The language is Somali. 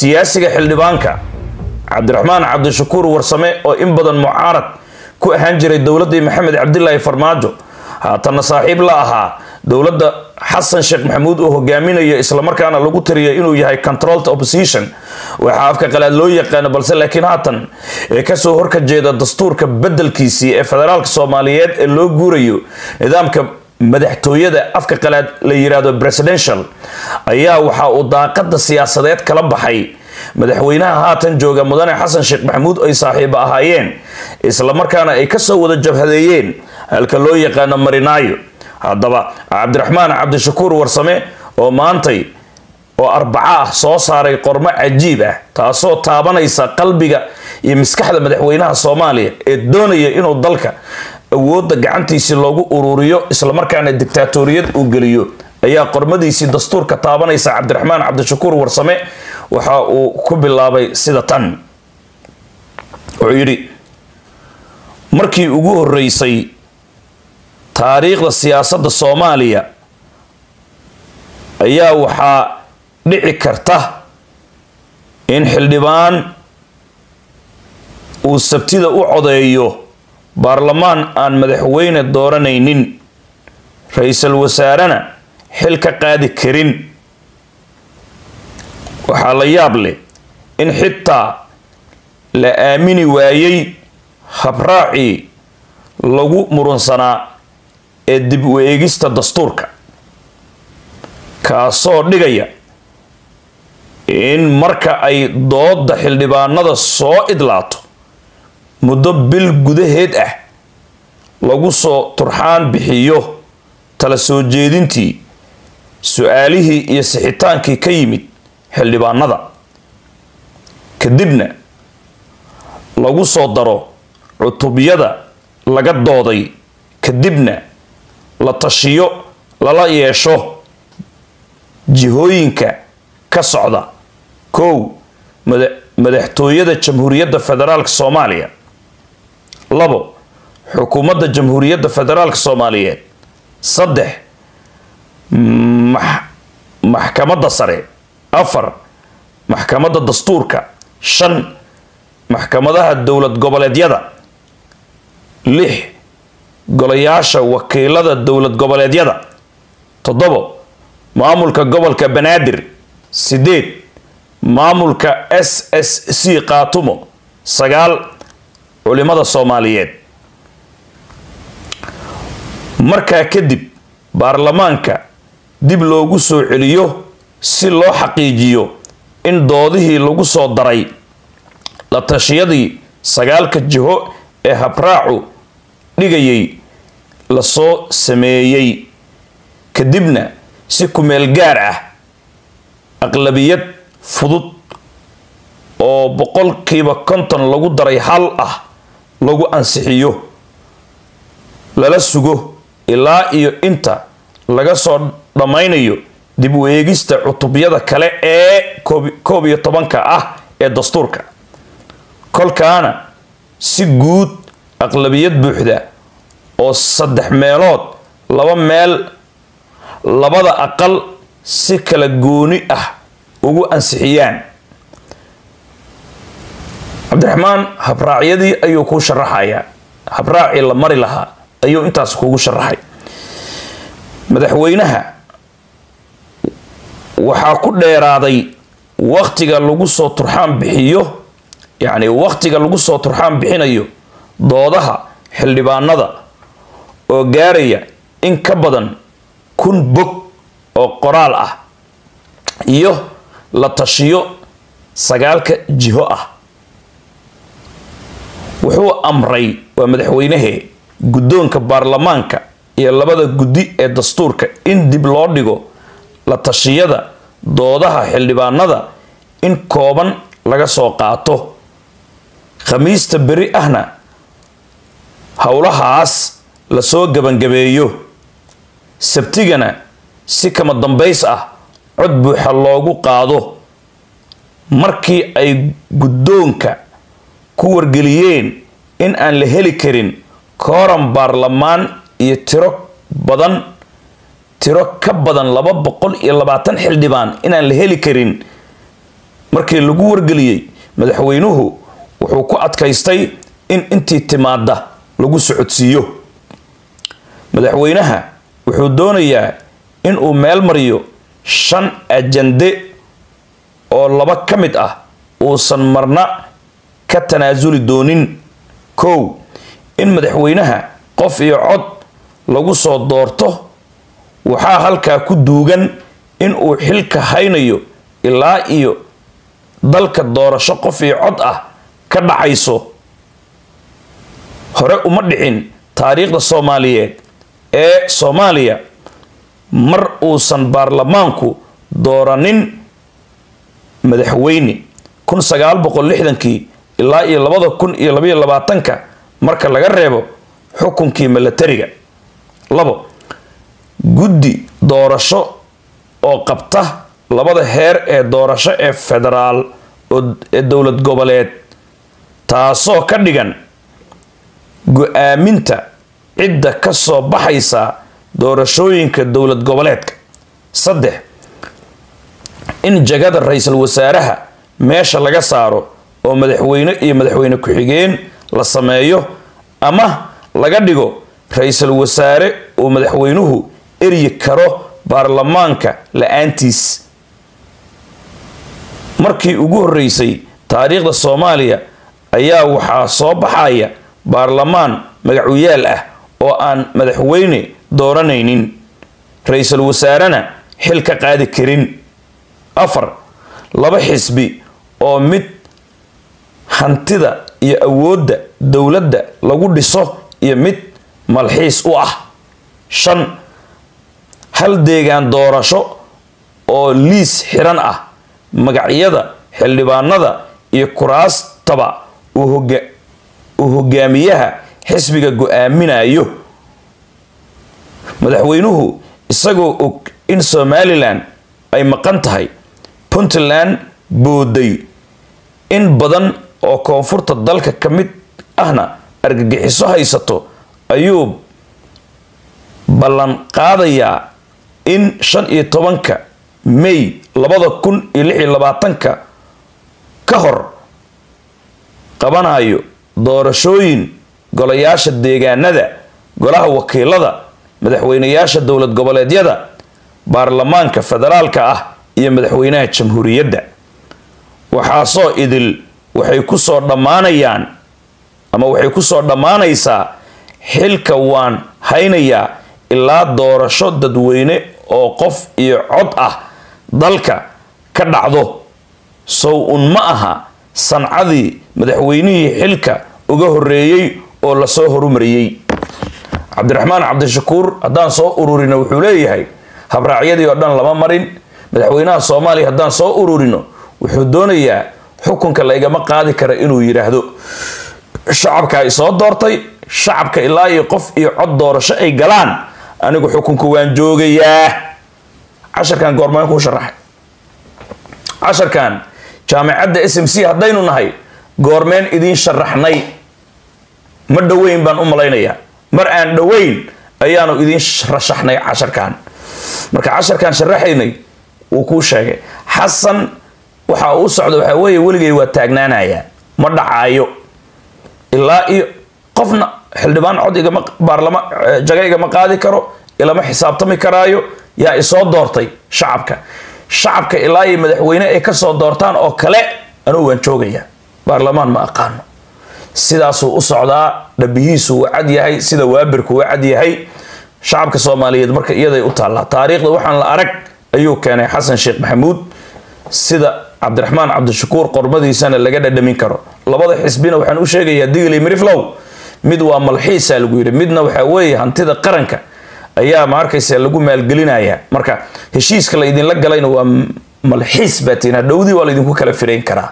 siyaasiga xildhibaanka cabdiraxmaan cabdishakuur warsame oo in badan mucaarad ku ahaan jiray dowladdii maxamed cabdilaahi farmaajo. Haatanna saaxiib la ahaa dowladda xasan sheekh maxamuud uu hogaaminayo islamarkaana lagu tiriyo inuu yahay controlled opposition. Waxaa afka qalaad loo yaqaano balse laakiin haatan ee ka soo horka jeeda dastuurka bedelkiisii ee federaalka soomaaliyeed ee loo guurayo nidaamka madaxtooyada afka qalaad la yiraahdo presidential ayaa waxa uu daaqada siyaasadeed kala baxay. Madaxweynaha haatan jooga mudane xasan sheekh maxamuud ay saaxiibo ahaayeen islamarkaana ay ka soo wada jabhadeeyeen halka loo yaqaano marinaayo. Haddaba cabdiraxmaan cabdishakuur warsame oo maantay oo arbaco ah soo saaray qormo cajiib ah taasoo taabanaysa qalbiga iyo maskaxda madaxweynaha soomaaliya ee doonaya inuu dalka awoodda gacantiisii loogu ururiyo islamarkaana dictaatoriyad uu geliyo. Ayaa qormadiisii dastuurka taabanaysa cabdiraxmaan cabdishakuur warsame waxa uu ku bilaabay sida tan. Wuxuu yidhi markii ugu horeysay taariikhda siyaasadda soomaaliya ayaa waxaa dhici karta in xildhibaan uu sabtida u codeeyo baarlamaan aan madaxweyne dooranaynin ra'iisul wasaarena xil ka qaadi karin. Waxaa la yaab leh in xitaa la aamini waayey habraacii lagu murunsanaa ee dib u eegista dastuurka kaasoo dhigaya in marka ay dooda xildhibaanada soo idlaato muddo bil gudaheed ah lagu soo turxaan bixiyo tala soo jeedintii su'aalihii iyo sixitaankii ka yimid xildhibaanada. Kadibna lagu soo daro cutubyada laga dooday kadibna la tashiyo lala yeesho jihooyinka ka socda. Kow madaxtooyada jamhuuriyadda federaalk soomaaliya labo xukuumadda jamhuuriyadda federaalk soomaaliyeed. Saddex maxkamadda sare. Afar maxkamadda dastuurka. Shan maxkamadaha dowlad goboleedyada. Lix golayaasha wakiilada dowlad goboleedyada. Toddobo maamulka gobolka banaadir. Sideed maamulka s s c qaatumo sagaal culimada soomaaliyeed. Markaa kadib baarlamaanka dib loogu soo celiyo si loo xaqiijiyo in doodihii lagu soo daray la tashiyadii sagaalka jiho ee habraacu dhigayay la soo sameeyey kadibna si kumeel gaar ah aqlabiyad fudud oo boqolkiiba konton lagu daray hal ah lagu ansixiyo lala sugo ilaa iyo inta laga soo dhammaynayo dib u eegista cutubyada kale ee koob iyo tobanka ah ee dastuurka. Kolkaana si guud aqlabiyad buuxda oo saddex meelood laba meel labada aqal si kala gooni ah ugu ansixiyaan cabdiraxmaan habraacyadii ayuu kuu sharaxayaa habraacii la mari lahaa ayuu intaas kugu sharaxay madaxweynaha waxaa ku dheeraaday waktiga lagu soo turxaan bixiyo yacni waktiga lagu soo turxaan bixinayo doodaha xildhibaanada oo gaaraya in ka badan kun bog oo qoraal ah iyo la tashiyo sagaalka jiho ah wuxuu amray waa madaxweynahee guddoonka baarlamaanka iyo labada guddi ee dastuurka in dib loo dhigo la tashiyada doodaha xildhibaanada in kooban laga soo qaato. Khamiista beri ahna howlahaas la soo gabangabeeyo. Sabtigana si kama dambays ah cod buuxa loogu qaado. Markii ay guddoonka ku wargeliyeen in aan la heli karin kooran baarlamaan iyo tiro badan tiro ka badan laba boqol iyo labaatan xildhibaan inaan la heli karin. Markii lagu wargeliyey madaxweynuhu wuxuu ku adkaystay in intii timaada lagu socodsiiyo. Madaxweynaha wuxuu doonayaa in uu meel mariyo shan ajande oo laba ka mid ah uusan marna ka tanaasuli doonin. Kow in madaxweynaha qof iyo cod lagu soo doorto waxaa halkaa ku duugan in uu xilka haynayo ilaa iyo dalka doorasho qof iyo cod ah ka dhacayso. Hore uma dhicin taariikhda soomaaliyeed ee soomaaliya. Mar uusan baarlamaanku dooranin madaxweyne. Kun sagaal boqol lixdankii ilaa iyo labada kun iyo labaiyo labaatanka marka laga reebo xukunkii milatariga. Labo guddi doorasho oo qabta labada heer ee doorasho ee federaal ee dowlad goboleed taasoo ka dhigan go'aaminta cidda ka soo baxaysa doorashooyinka dowlad goboleedka. Saddex in jagada ra'iisul wasaaraha meesha laga saaro oo madaxweyne iyo madaxweyne ku-xigeen la sameeyo ama laga dhigo ra'iisul wasaare oo madaxweynuhu eryi karo baarlamaanka la'aantiis. Markii ugu horeysay taariikhda soomaaliya ayaa waxaa soo baxaya baarlamaan magacuyaal ah oo aan madaxweyne dooranaynin ra'iisul wasaarena xil ka qaadi karin. Afar laba xisbi oo mid hantida iyo awoodda dowladda lagu dhiso iyo mid malxiis u ah shan hal deegaan doorasho oo liis xiran ah magacyada xildhibaanada iyo kuraastaba uu hogaamiyaha xisbiga go'aaminayo. Madaxweynuhu isagoo og in somalilan ay maqan tahay puntland booday in badan oo koonfurta dalka ka mid ahna argagixiso haysato ayuu ballan qaadayaa in shan iyo tobanka may labada kun iyo lix iyo labaatanka ka hor qabanayo doorashooyin golayaasha deegaanada golaha wakiilada madaxweynayaasha dowlad goboleedyada baarlamaanka federaalka ah iyo madaxweynaha jamhuuriyadda. Waxaasoo idil waxay ku soo dhammaanayaan ama waxay ku soo dhammaanaysaa xilka waan haynayaa ilaa doorasho dadweyne oo qof iyo cod ah dalka ka dhacdo. Sow un ma aha sancadii madaxweynihii xilka uga horeeyey oo la soo horumariyey. Cabdiraxmaan cabdishakuur haddaan soo ururino wuxuu leeyahay habraacyadii oo dhan lama marin. Madaxweynaha soomaaliya haddaan soo ururino wuxuu doonayaa xukunka laygama qaadi kara inuu yidhaahdo shacabka ay doortay shacabka ilaa iyo qof iyo cod doorasho ay galaan anigu xukunka waan joogayaa. Casharkan goormaan kuu sharaxay. Casharkan jaamacadda s m c haddaynu nahay goormeen idiin sharaxnay. Ma dhoweyn baan u malaynayaa. Mar aan dhoweyn ayaanu idiin rashaxnay casharkan marka casharkan sharaxaynay wuu kuu sheegay xasan waxa uu socda waxaa weeye weligay waa taagnaanayaa ma dhacaayo. Ilaa iyo qofna xildhibaan cod igama baarlama jaga igama qaadi karo ilama xisaabtami karaayo yaa isoo doortay shacabka. Shacabka ilaa iyo madaxweyne ay ka soo doortaan oo kale anugu waan joogayaa baarlamaan ma aqaano. Sidaasuu u socdaa dhabihiisu uu cad yahay sida waabirku uu cad yahay. Shacabka soomaaliyeed marka iyaday u taallaa taariikhda waxaan la arag ayuu keenay xasan sheekh maxamuud. Sida cabdiraxmaan cabdishakuur qormadiisana laga dhadhamin karo. Labada xisbina waxaan u sheegayaa digli miriflow mid waa malxiisa lagu yidhi midna waxaa weeye hantida qaranka ayaa ma arkaysa lagu maalgelinaya. Marka heshiiska la idinla galayna waa malxiis baatiin hadhowdii waa laydinku kala firayn karaa